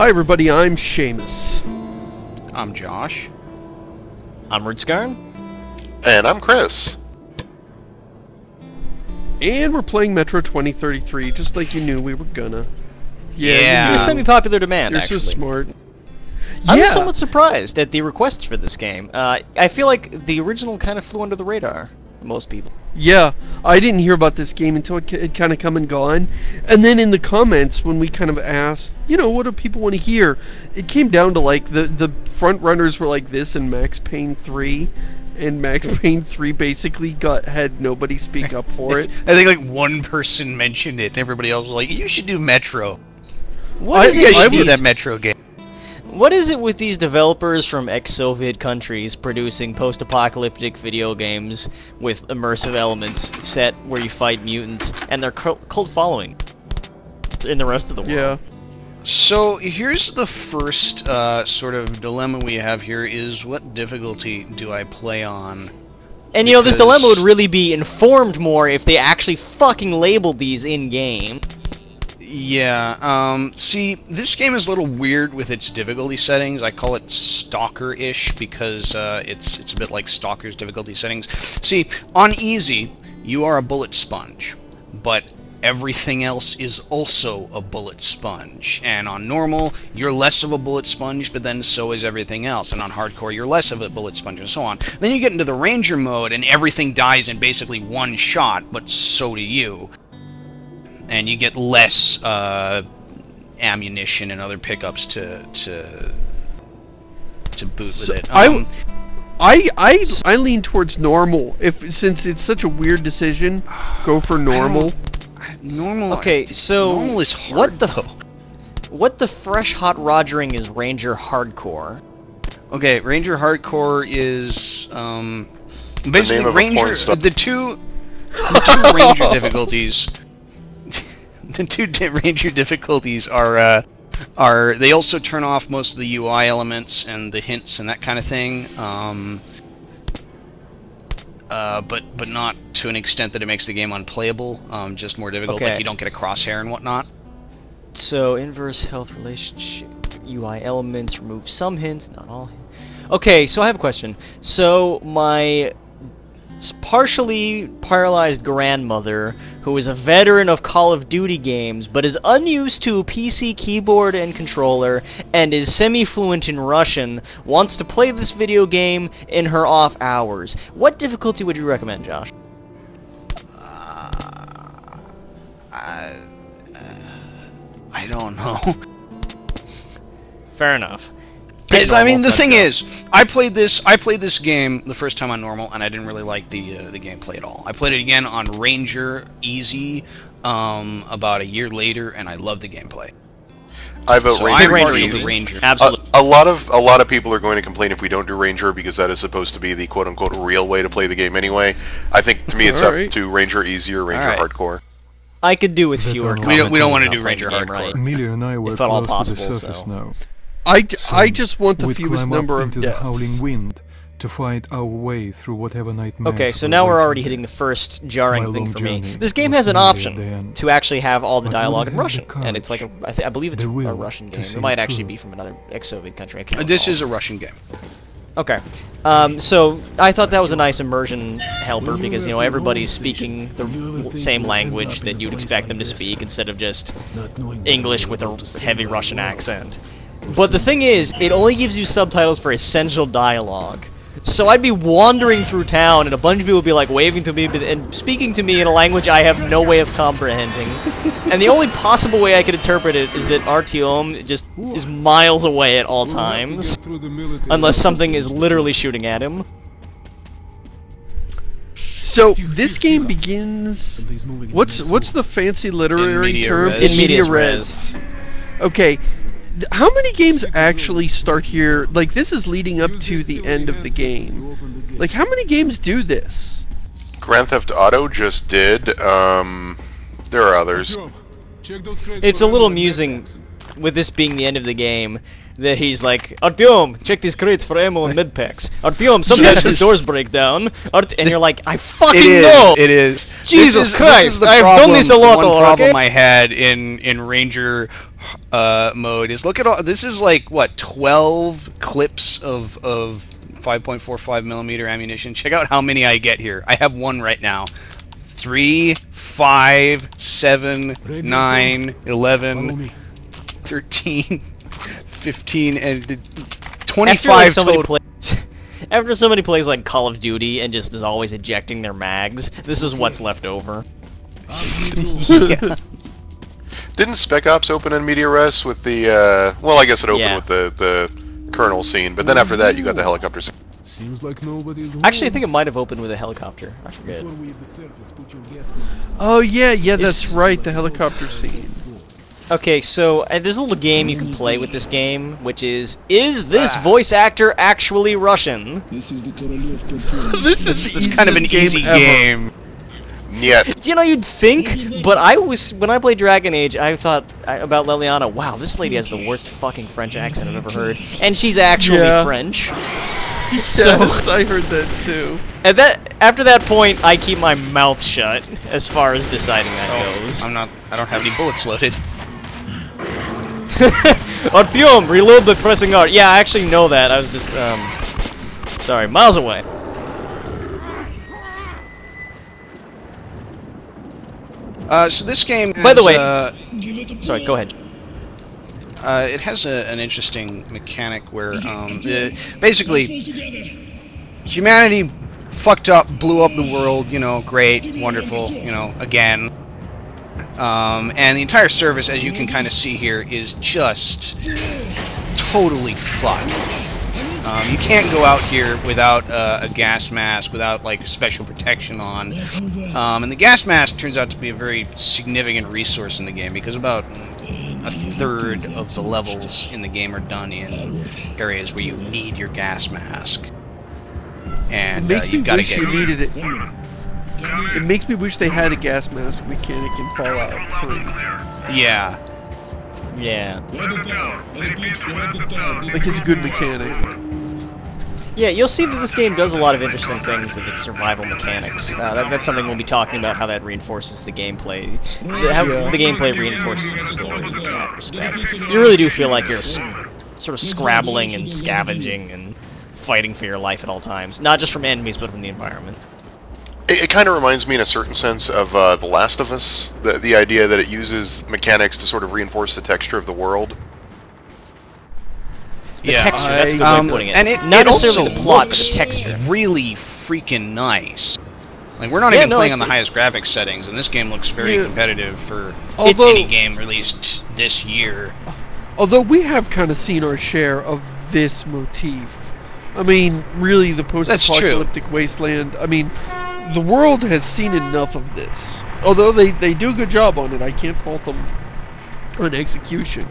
Hi everybody, I'm Shamus. I'm Josh. I'm Rutskarn. And I'm Chris. And we're playing Metro 2033, just like you knew we were gonna. Yeah. you You're knew. semi-popular demand, You're actually. so smart. I'm somewhat surprised at the requests for this game. Uh, I feel like the original kind of flew under the radar most people. Yeah, I didn't hear about this game until it, it kind of come and gone. And then in the comments, when we kind of asked, you know, what do people want to hear? It came down to like the, the front runners were like this and Max Payne 3. And Max Payne 3 basically got had nobody speak up for it. I think like one person mentioned it, and everybody else was like, "You should do Metro. What I- is You it? I should do was- that Metro game." What is it with these developers from ex-Soviet countries producing post-apocalyptic video games with immersive elements set where you fight mutants and their cult following in the rest of the world? Yeah. So here's the first uh, sort of dilemma we have here: is what difficulty do I play on? And you know, this dilemma would really be informed more if they actually fucking labeled these in-game. Yeah. Um. See, this game is a little weird with its difficulty settings. I call it Stalker-ish because uh, it's it's a bit like Stalker's difficulty settings. See, on easy, you are a bullet sponge, but everything else is also a bullet sponge. And on normal, you're less of a bullet sponge, but then so is everything else. And on hardcore, you're less of a bullet sponge, and so on. Then you get into the ranger mode, and everything dies in basically one shot, but so do you and you get less uh, ammunition and other pickups to to to boot So with it. I- Um, I I I lean towards normal. If since it's such a weird decision, go for normal. normal. Okay, so normal is hard. what the though. What the fresh hot rogering is Ranger Hardcore? Okay, Ranger Hardcore is um, basically name Ranger. The two the two Ranger difficulties. the two Ranger difficulties are uh, are they also turn off most of the UI elements and the hints and that kind of thing. Um, uh, but but not to an extent that it makes the game unplayable. Um, just more difficult. Okay. Like you don't get a crosshair and whatnot. So inverse health relationship UI elements remove some hints, not all. Okay, so I have a question. So my partially paralyzed grandmother, who is a veteran of Call of Duty games but is unused to PC keyboard and controller and is semi-fluent in Russian, wants to play this video game in her off hours. What difficulty would you recommend, Josh? Uh, I, uh, I don't know. Fair enough. It's- I mean, the thing let's is, I played this. I played this game the first time on normal, and I didn't really like the uh, the gameplay at all. I played it again on Ranger Easy um, about a year later, and I loved the gameplay. I vote So Ranger. I'm Ranger easy. Ranger. A, Absolutely. a lot of a lot of people are going to complain if we don't do Ranger because that is supposed to be the quote unquote real way to play the game anyway. I think to me it's up Alright. to Ranger Easy or Ranger Alright. Hardcore. I could do with fewer. don't- We don't- we don't wanna do Ranger Hardcore. right. Amelia and I were If at all close to the surface so- now. I, I just want the we'd fewest climb number up of into the deaths. howling wind to fight our way through whatever nightmares Okay, so now we're already hitting the first jarring thing for me. This game has an option to actually have all the But dialogue in have the Russian, and it's like a, I, th- I believe it's a Russian game. It might actually through? be from another ex-Soviet country. I can't Uh, This is a Russian game. Okay. Um, so I thought that was a nice immersion helper because you know everybody's speaking the same language that you'd expect them to speak instead of just English with a heavy Russian accent. But the thing is, it only gives you subtitles for essential dialogue. So I'd be wandering through town and a bunch of people would be like waving to me and speaking to me in a language I have no way of comprehending. and the only possible way I could interpret it is that Artyom just is miles away at all times. Unless something is literally shooting at him. So this game begins. What's what's the fancy literary media term? res. In media res. Okay. Th- How many games actually start here? Like this is leading up to the end of the game. Like how many games do this? Grand Theft Auto just did. Um, there are others. It's a little amusing with this being the end of the game, that he's like, Artyom, check these crates for ammo and med packs. Artyom, sometimes the doors break down. Art- and you're like, I fucking It is. know. It is. Jesus This is- Christ, This is the I've done this a lot, One though, problem okay? I had in in Ranger uh, mode is look at all. This is like what twelve clips of of 5.45 millimeter ammunition. Check out how many I get here. I have one right now. Three, five, seven, nine, eleven, 13, 15, and 25 After like, 25 somebody total. plays, after somebody plays like Call of Duty and just is always ejecting their mags, this is what's left over. Yeah. Didn't Spec Ops open in media res with the? Uh, well, I guess it opened Yeah. with the the Colonel scene, but then after that, you got the helicopter scene. Seems like nobody's Actually, I think it might have opened with a helicopter. I forget. Before we hit the surface, put your gas mask on. Oh yeah, yeah, that's It's- right. The helicopter scene. Okay, so uh, there's a little game you can play with this game, which is Is this voice actor actually Russian? This is the Korolev performance. This is it's kind of an easiest easy ever. game. Yet, You know, you'd think, but I was when I played Dragon Age, I thought I, about Leliana. Wow, this lady has the worst fucking French accent I've ever heard, and she's actually Yeah. French. So- Yes, I heard that too. And that after that point, I keep my mouth shut as far as deciding that goes. I'm not. I don't have any bullets loaded. Artyom, reload the pressing R. Yeah, I actually know that. I was just um, sorry, miles away. Uh, so this game. By the way- uh, Sorry, go ahead. uh, it has a, an interesting mechanic where um, uh, basically humanity fucked up, blew up the world. You know, great, wonderful. You know, again. Um, and the entire service, as you can kind of see here, is just totally fucked. Um, you can't go out here without uh, a gas mask, without like special protection on. Um, and the gas mask turns out to be a very significant resource in the game because about a third of the levels in the game are done in areas where you need your gas mask. And uh, you've got to get. you needed it. It makes me wish they had a gas mask mechanic in Fallout 3. Yeah. Yeah. Like it's a good mechanic. Yeah, you'll see that this game does a lot of interesting things with its survival mechanics. Uh, that, that's something we'll be talking about, how that reinforces the gameplay. The, how Yeah. the gameplay reinforces the story in that respect. You really do feel like you're sort of scrabbling and scavenging and fighting for your life at all times. Not just from enemies, but from the environment. It, it kind of reminds me in a certain sense of uh, The Last of Us. The the idea that it uses mechanics to sort of reinforce the texture of the world. The yeah. texture, that's a good Um, way of putting it. and it, Not it also necessarily the plot, but looks the texture. really freaking nice. Like we're not Yeah, even no, playing on the it's- highest graphics settings, and this game looks very Yeah. competitive for Although- any game released this year. Although we have kind of seen our share of this motif. I mean, really, the post-apocalyptic wasteland. I mean, the world has seen enough of this. Although they, they do a good job on it, I can't fault them on execution.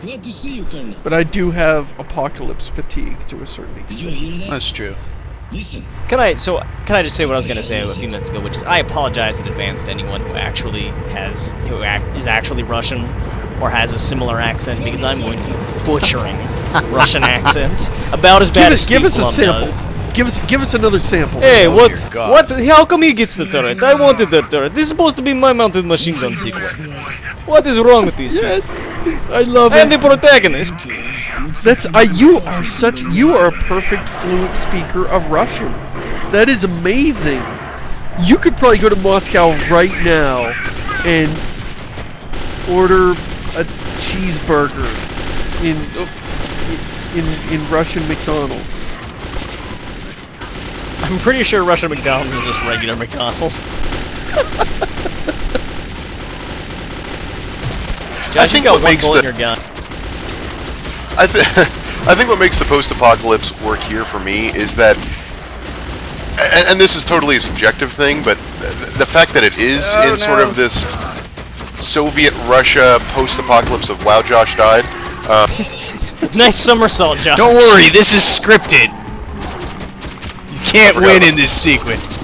Glad to see you, Colonel. But I do have apocalypse fatigue to a certain Did extent. you hear that? That's true. Listen, Can I so can I just say what I was gonna say a few minutes ago, which is I apologize in advance to anyone who actually has who act, is actually Russian or has a similar accent because I'm going to be butchering Russian accents about as Give as us, as give us Steve a Blum sample. does. Give us, give us another sample. Hey, Oh, what? What? How come he gets the turret? I wanted the turret. This is supposed to be my mounted machine gun sequence. What is wrong with these? people? Yes, I love I And the protagonist. That's I. You are such. You are a perfect fluent speaker of Russian. That is amazing. You could probably go to Moscow right now and order a cheeseburger in in in Russian McDonald's. I'm pretty sure Russian McDonald's is just regular McDonald's. Josh, you think got what one makes bullet the- in your gun. I, th- I think what makes the post-apocalypse work here for me is that, and, and this is totally a subjective thing, but th- the fact that it is Oh, in sort of this Soviet Russia post-apocalypse of Wow Josh died. Uh, nice somersault, Josh. Don't worry, this is scripted. You can't win in this sequence.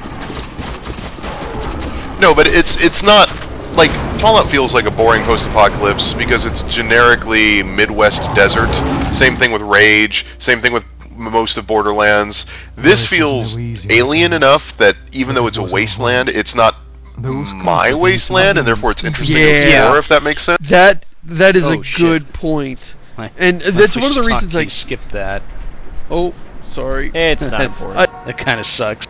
no, but it's it's not like Fallout feels like a boring post-apocalypse because it's generically Midwest desert. Same thing with Rage. Same thing with most of Borderlands. This feels alien enough that even though it's a wasteland, it's not my wasteland, and therefore it's interesting Yeah. to explore. If that makes sense. That that is Oh, a shit. good point. And that's one of the reasons I skipped that. Oh, sorry. It's not That's- important. That kind of sucks.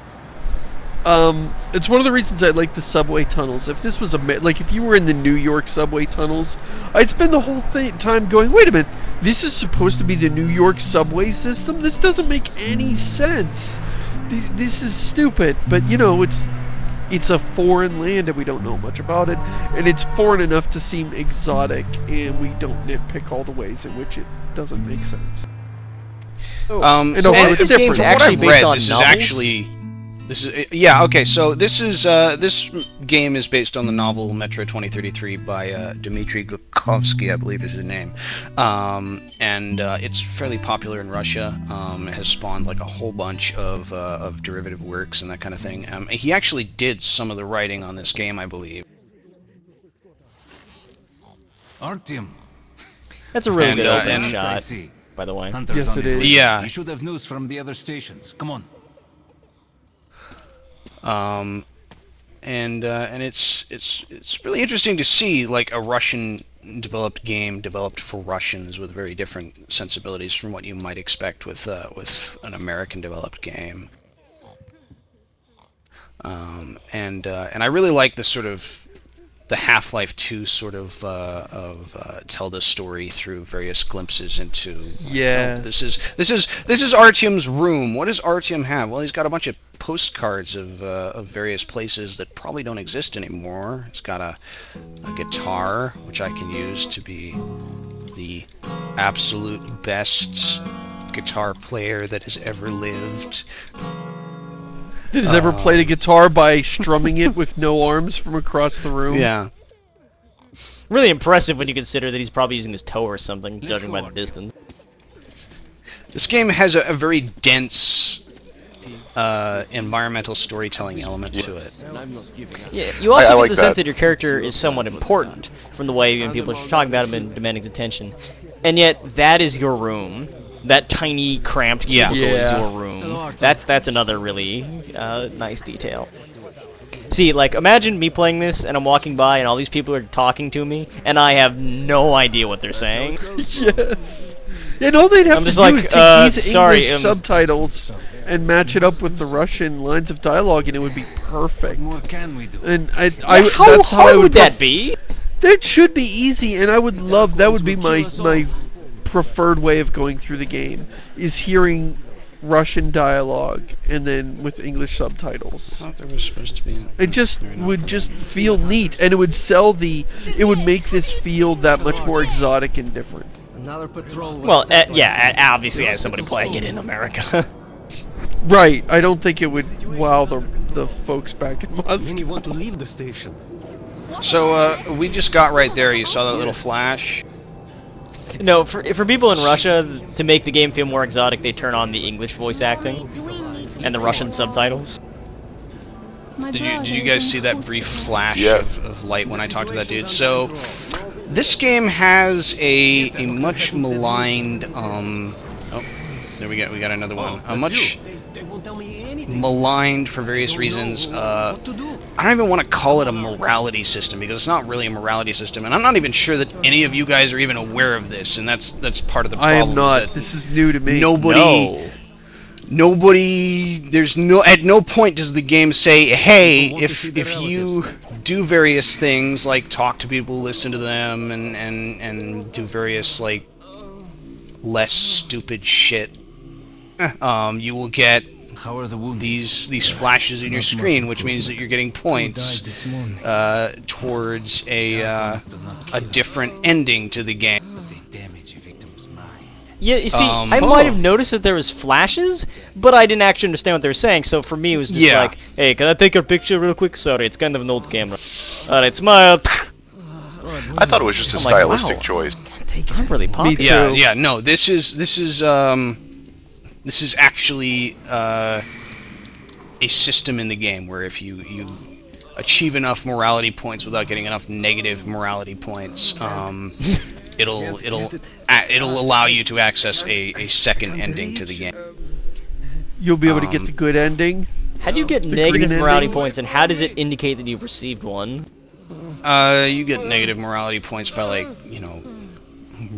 Um, it's one of the reasons I like the subway tunnels. If this was a ma- like if you were in the New York subway tunnels, I'd spend the whole thing time going, "Wait a minute, this is supposed to be the New York subway system. This doesn't make any sense. This, this is stupid." But you know, it's it's a foreign land and we don't know much about it, and it's foreign enough to seem exotic, and we don't nitpick all the ways in which it doesn't make sense. Um, And although and it's from different. what actually I've based read, on this novels? is actually this is uh, yeah okay. So this is uh, this game is based on the novel Metro 2033 by uh, Dmitry Glukhovsky, I believe is his name, um, and uh, it's fairly popular in Russia. Um, it has spawned like a whole bunch of uh, of derivative works and that kind of thing. Um, he actually did some of the writing on this game, I believe. Artyom, That's a really And, good uh, opening and- I shot, see. By the way. Hunters Yes, on it way. Yeah. You should have news from the other stations. Come on. um, and uh, and it's it's it's really interesting to see like a Russian developed game developed for Russians with very different sensibilities from what you might expect with uh, with an American developed game. Um, and uh, and I really like this sort of the Half-Life 2 sort of uh, of uh, tell the story through various glimpses into like, oh, this is this is this is Artyom's room. What does Artyom have? Well, he's got a bunch of postcards of uh, of various places that probably don't exist anymore. He's got a, a guitar which I can use to be the absolute best guitar player that has ever lived. Did has ever played a guitar by strumming it with no arms from across the room? Yeah. Really impressive when you consider that he's probably using his toe or something, Let's judging by the distance. This game has a, a very dense uh, environmental storytelling element to it. Yeah, you also I get like the that. sense that your character is somewhat important from the way when people are talking about him and demanding his attention. And yet, that is your room. That tiny, cramped Yeah. cubicle Yeah. is your room. That's that's another really uh, nice detail. See, like, imagine me playing this, and I'm walking by, and all these people are talking to me, and I have no idea what they're saying. yes. And all they'd have I'm to just do like, is take uh, these sorry, English um, subtitles and match it up with the Russian lines of dialogue, and it would be perfect. What can we do? And I, I Yeah, how that's how hard I would would that be? That should be easy, and I would love. That would be my my preferred way of going through the game is hearing Russian dialogue and then with English subtitles. thought there was supposed to be. It just would just feel neat, and it would sell the. It would make this feel that much more exotic and different. Another patrol. Well, uh, yeah, some- uh, obviously as somebody playing it in America. Right. I don't think it would wow the the folks back in Moscow. Many want to leave the station. So uh, we just got right there. You saw that little flash. No, for for people in Russia to make the game feel more exotic, they turn on the English voice acting and the Russian subtitles. Did you did you guys see that brief flash Yeah. of, of light when I talked to that dude? So this game has a a much maligned um oh there we go we got another one a much They, they won't tell me anything. maligned for various reasons uh What to do? I don't even want to call it a morality system because it's not really a morality system, and I'm not even sure that any of you guys are even aware of this, and that's that's part of the problem. I problem. am not. that This is new to me. Nobody, No. nobody. There's no. At no point does the game say, "Hey, if if you do various things like talk to people, listen to them, and and and do various like less stupid shit, eh, um, you will get How are the wounded? these these flashes in your screen, which means that you're getting points died this morning? uh, towards a uh, Must have not a different ending to the game. but they damage a victim's mind. Yeah, you see, Um, I huh. might have noticed that there was flashes, but I didn't actually understand what they were saying. So for me, it was just Yeah. like, "Hey, can I take your picture real quick? Sorry, it's kind of an old camera. Alright, smile." I thought it was just a I'm like, stylistic wow. choice. I'm really popular. Yeah, yeah, no, this is this is um this is actually uh a system in the game where if you you achieve enough morality points without getting enough negative morality points, um, it'll it'll a- it'll allow you to access a, a second ending to the game. You'll be able to get Um, the good ending. How do you get negative morality ending? points, and how does it indicate that you've received one? Uh, you get negative morality points by like you know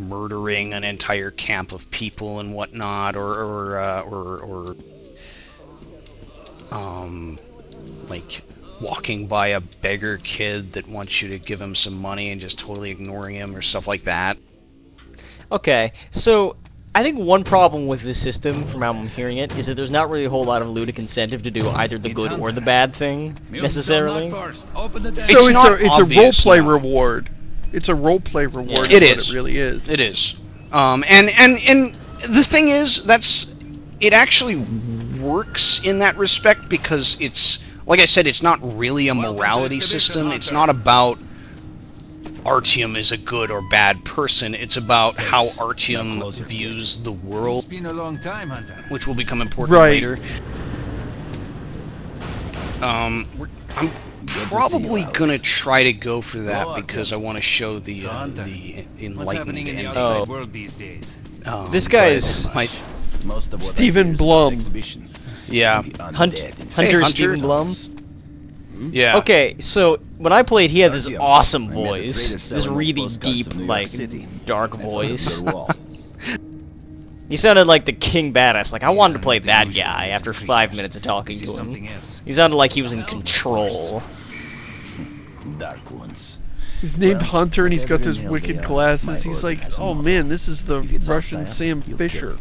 murdering an entire camp of people and whatnot, or or uh, or, or um like walking by a beggar kid that wants you to give him some money and just totally ignoring him or stuff like that. Okay, so I think one problem with this system, from how I'm hearing it, is that there's not really a whole lot of ludic incentive to do either the good or the bad thing necessarily. First, It's so it's not a it's a obvious role play now. reward. It's a role play reward. It is what is. It really is. It is. Um, and, and, and the thing is, that's. It actually works in that respect because it's. Like I said, it's not really a morality system. It's not about Artyom is a good or bad person. It's about how Artyom views the It's world, been a long time, Hunter. which will become important Right. later. Um, we're, I'm probably gonna try to go for that because I want to show the uh, Hunter. the What's enlightened happening in the outside Oh. world these days? Um, This but guy's- my- Most of what Stephen Blum. yeah, Hunt, Hunter Hunter. Stephen Blum. yeah. Okay, so when I played, he had this awesome I met a voice, this really deep, of New York like City. dark voice. He sounded like the king badass. Like I wanted to play not the that guy after five minutes of talking to him. He sounded like he was in control. Dark ones. He's named Well, Hunter and he's got those wicked glasses. He's like, oh motto. man, this is the Russian hostile, Sam Fisher.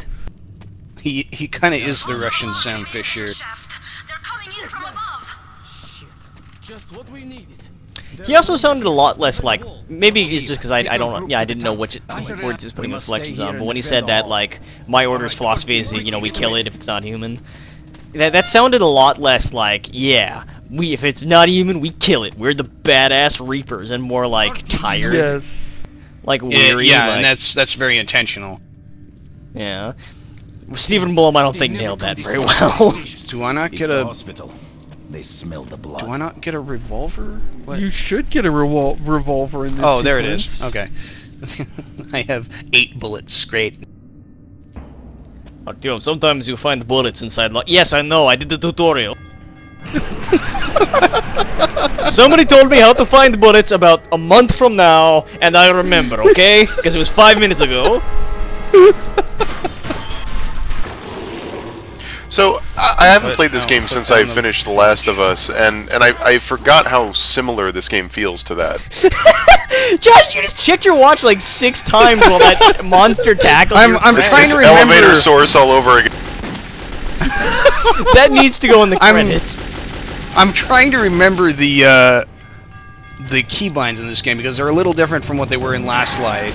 He he kind of is the Russian Sam Fisher. They're coming in from above. Just what we needed. He also sounded a lot less like. Maybe it's just because I, I don't yeah I didn't know which like, words he was putting We must inflections stay on. Uh, but when he said that like my order's philosophy is you know we kill it if it's not human. That that sounded a lot less like yeah we if it's not human we kill it. We're the badass reapers and more like tired Yes. like Yeah, weary. yeah, like, and that's that's very intentional. yeah. Stephen Blum I don't They think nailed that very well. from the station. Do I not get a hospital. They smell the blood. do I not get a revolver? What? You should get a revol- revolver in this. Oh, there it is. Okay. I have eight bullets. Great. Artyom, sometimes you find bullets inside. Lo- yes, I know. I did the tutorial. Somebody told me how to find bullets about a month from now, and I remember. Okay, because it was five minutes ago. So I, I haven't But, played this no, game since I finished The Last of Us, and and I, I forgot how similar this game feels to that. Josh, you just checked your watch like six times while that monster tackled I'm your I'm friend. trying it's to remember. elevator source all over again. That needs to go in the credits. I'm trying to remember the uh, the keybinds in this game because they're a little different from what they were in Last Light.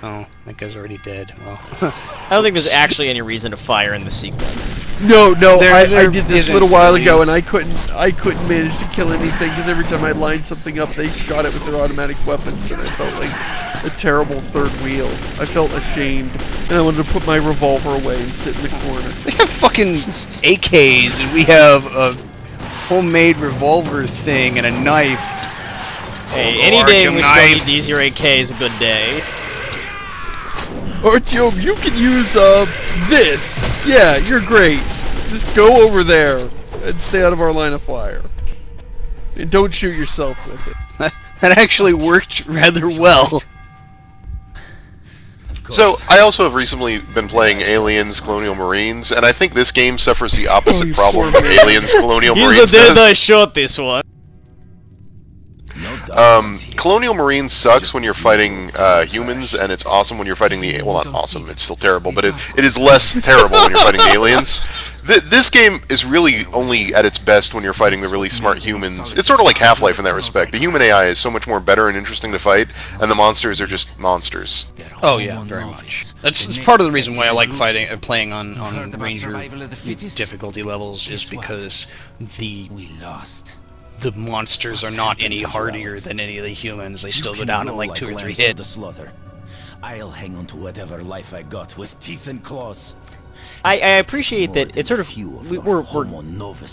Oh, that guy's already dead. Well, I don't think there's actually any reason to fire in the sequence. No, no, There- I, I did this a little while really. ago, and I couldn't, I couldn't manage to kill anything because every time I lined something up, they shot it with their automatic weapons, and I felt like a terrible third wheel. I felt ashamed, and I wanted to put my revolver away and sit in the corner. they have fucking AKs and we have a homemade revolver thing and a knife. Hey, any day in Artyom which you don't need to use your AK is a good day. Artyom, you can use uh this. Yeah, you're great. Just go over there and stay out of our line of fire. And don't shoot yourself with it. that actually worked rather well. So I also have recently been playing Aliens: Colonial Marines, and I think this game suffers the opposite Oh, problem poor that. Aliens: Colonial He's Marines the dead does. I shot this one. Um. Colonial Marines sucks when you're fighting uh, humans, and it's awesome when you're fighting the well, not awesome. It's still terrible, but it, it is less terrible when you're fighting aliens. Th- this game is really only at its best when you're fighting the really smart humans. It's sort of like Half-Life in that respect. The human AI is so much more better and interesting to fight, and the monsters are just monsters. Oh yeah, very much. That's, that's part of the reason why I like fighting, uh, playing on on Ranger the fittest? difficulty levels, is because the We lost. the monsters are not any hardier than any of the humans. They still go down in like two or three to the hits. I'll hang on to whatever life I got with teeth and claws. I, I appreciate that it's sort of we, we're, we're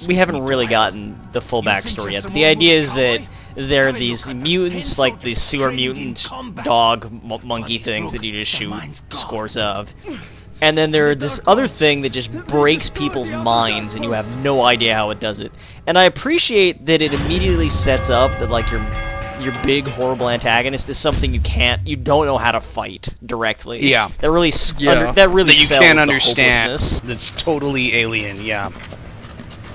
we haven't really gotten the full backstory yet. But the idea is that there are these mutants, like these sewer mutant dog mo- monkey things that you just shoot scores of. And then there's this other thing that just breaks people's minds, and you have no idea how it does it. And I appreciate that it immediately sets up that like your your big horrible antagonist is something you can't, you don't know how to fight directly. Yeah. That really, s- Yeah. under, that really that you sells can't the understand. hopelessness. That's totally alien. Yeah.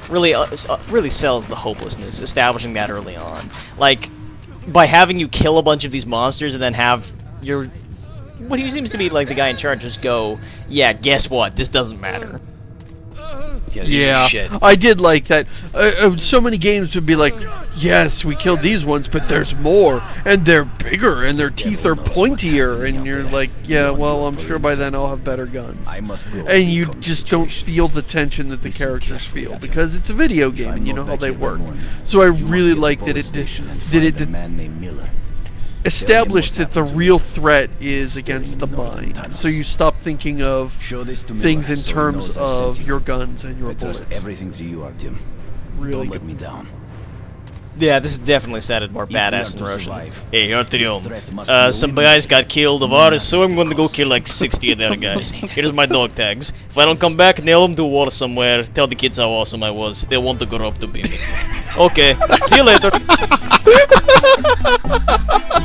really uh, uh, really sells the hopelessness establishing that early on like by having you kill a bunch of these monsters and then have your what he seems to be like the guy in charge just go yeah guess what this doesn't matter Yeah. these Yeah, Shit. I did like that. Uh, uh, so many games would be like, "Yes, we killed these ones, but there's more, and they're bigger, and their teeth are pointier." And you're like, "Yeah, well, I'm sure by then I'll have better guns." I must go And you just don't feel the tension that the characters feel because it's a video game, and you know how they work. So I really get to like that it did, station and that it did man named Miller. Established that the real threat is against the mind. So you stop thinking of Show this to Miller things in terms knows I sent of your guns and your I trust bullets. everything to you, Artyom. Really Don't let me down. yeah this is definitely sounded more If we are badass to and Russian. survive, hey Artyom, uh, some guys got killed of ours so I'm going to go kill like 60 of their guys. Here's my dog tags. If I don't come back nail them to a wall somewhere. Tell the kids how awesome I was. They want to grow up to be me okay see you later